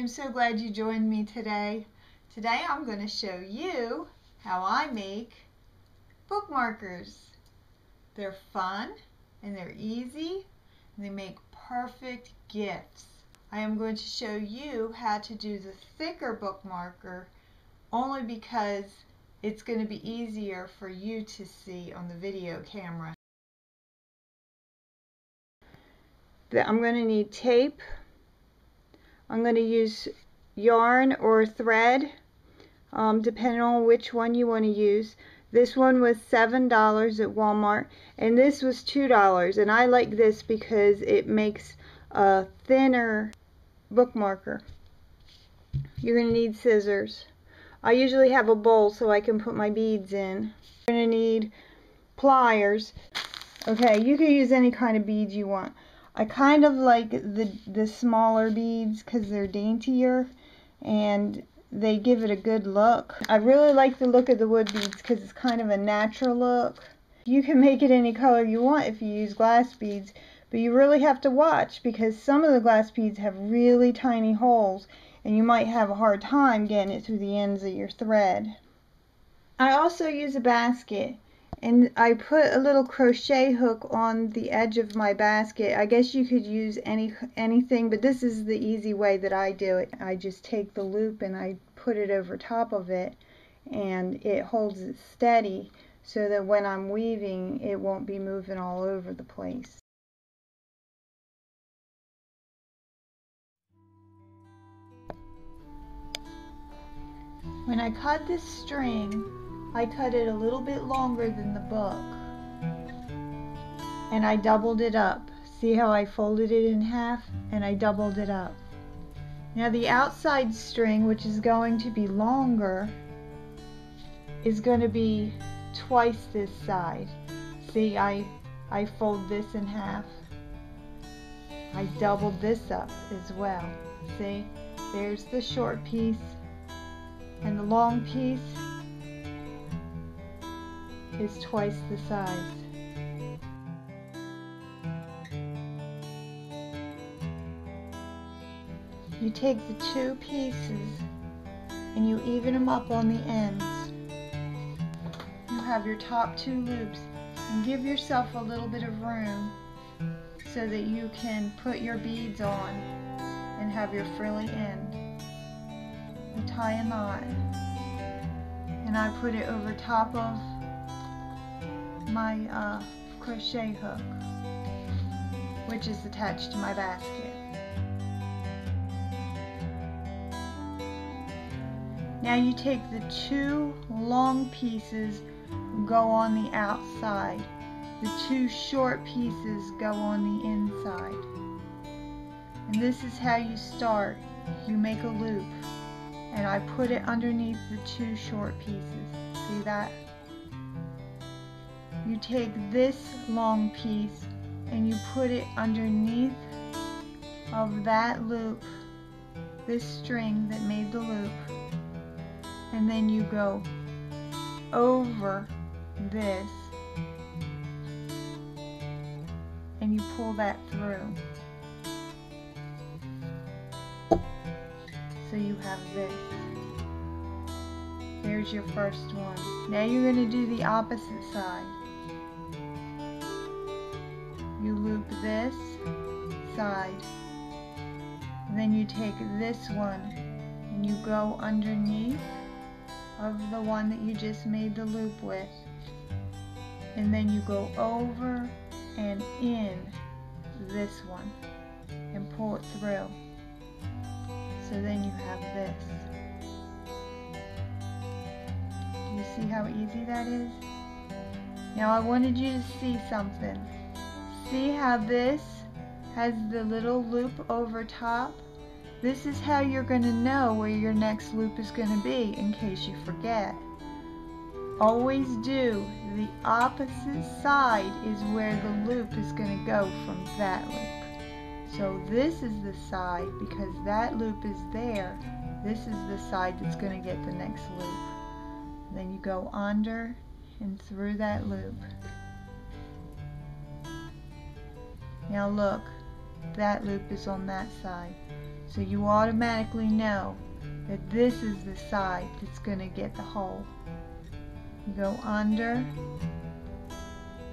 am so glad you joined me today. Today I'm going to show you how I make bookmarkers. They're fun and they're easy and they make perfect gifts. I am going to show you how to do the thicker bookmarker only because it's going to be easier for you to see on the video camera. I'm going to need tape. I'm going to use yarn or thread um, depending on which one you want to use. This one was $7 at Walmart and this was $2 and I like this because it makes a thinner bookmarker. You're going to need scissors. I usually have a bowl so I can put my beads in. You're going to need pliers. Okay, you can use any kind of beads you want. I kind of like the, the smaller beads because they're daintier and they give it a good look. I really like the look of the wood beads because it's kind of a natural look. You can make it any color you want if you use glass beads, but you really have to watch because some of the glass beads have really tiny holes and you might have a hard time getting it through the ends of your thread. I also use a basket and I put a little crochet hook on the edge of my basket. I guess you could use any anything, but this is the easy way that I do it. I just take the loop and I put it over top of it and it holds it steady so that when I'm weaving it won't be moving all over the place. When I cut this string I cut it a little bit longer than the book. And I doubled it up. See how I folded it in half? And I doubled it up. Now the outside string, which is going to be longer, is going to be twice this side. See, I, I fold this in half. I doubled this up as well. See, there's the short piece and the long piece is twice the size. You take the two pieces and you even them up on the ends. You have your top two loops and give yourself a little bit of room so that you can put your beads on and have your frilly end. You tie a knot and I put it over top of my uh, crochet hook which is attached to my basket. Now you take the two long pieces go on the outside. The two short pieces go on the inside. And this is how you start. You make a loop and I put it underneath the two short pieces. See that? You take this long piece and you put it underneath of that loop, this string that made the loop, and then you go over this and you pull that through. So you have this. There's your first one. Now you're going to do the opposite side this side. Then you take this one and you go underneath of the one that you just made the loop with. And then you go over and in this one and pull it through. So then you have this. You see how easy that is? Now I wanted you to see something See how this has the little loop over top? This is how you're going to know where your next loop is going to be in case you forget. Always do the opposite side is where the loop is going to go from that loop. So this is the side because that loop is there. This is the side that's going to get the next loop. Then you go under and through that loop. Now look, that loop is on that side. So you automatically know that this is the side that's going to get the hole. You go under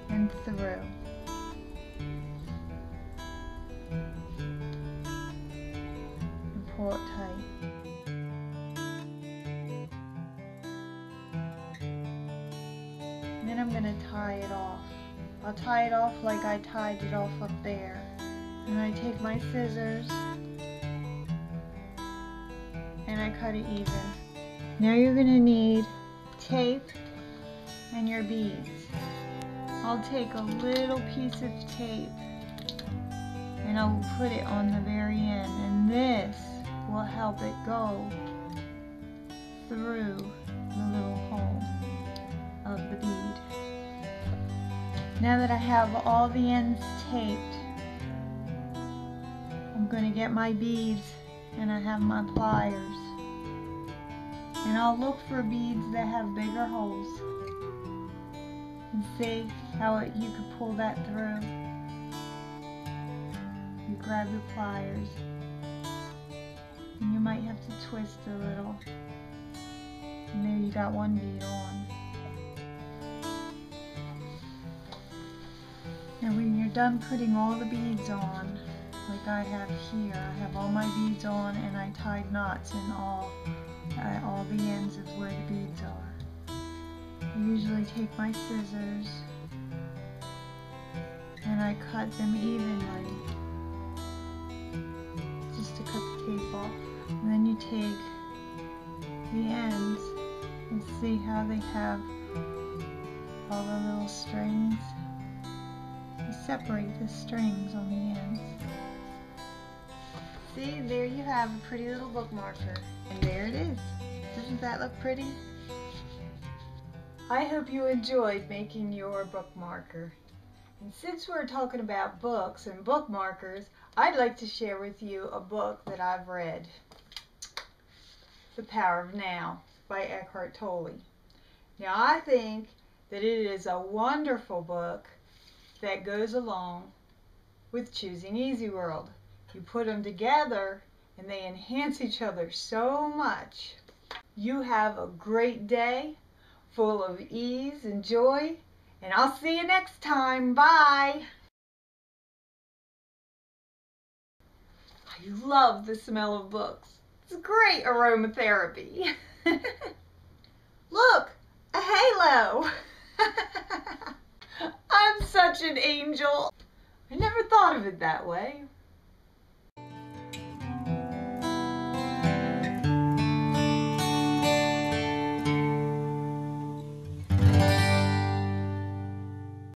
and through. And pull it tight. Then I'm going to tie it off. I'll tie it off like I tied it off up there. And I take my scissors and I cut it even. Now you're going to need tape and your beads. I'll take a little piece of tape and I'll put it on the very end and this will help it go through Now that I have all the ends taped, I'm going to get my beads and I have my pliers. And I'll look for beads that have bigger holes and see how it, you could pull that through. You grab your pliers and you might have to twist a little. And there you got one bead on. You're done putting all the beads on, like I have here, I have all my beads on and I tied knots in all, all the ends of where the beads are. I usually take my scissors and I cut them evenly just to cut the tape off. And then you take the ends and see how they have all the little strings. You separate the strings on the ends. See, there you have a pretty little bookmarker. And there it is. Doesn't that look pretty? I hope you enjoyed making your bookmarker. And since we're talking about books and bookmarkers, I'd like to share with you a book that I've read. The Power of Now by Eckhart Tolle. Now I think that it is a wonderful book that goes along with Choosing Easy World. You put them together and they enhance each other so much. You have a great day full of ease and joy and I'll see you next time. Bye. I love the smell of books. It's great aromatherapy. Look, a halo. Such an angel. I never thought of it that way.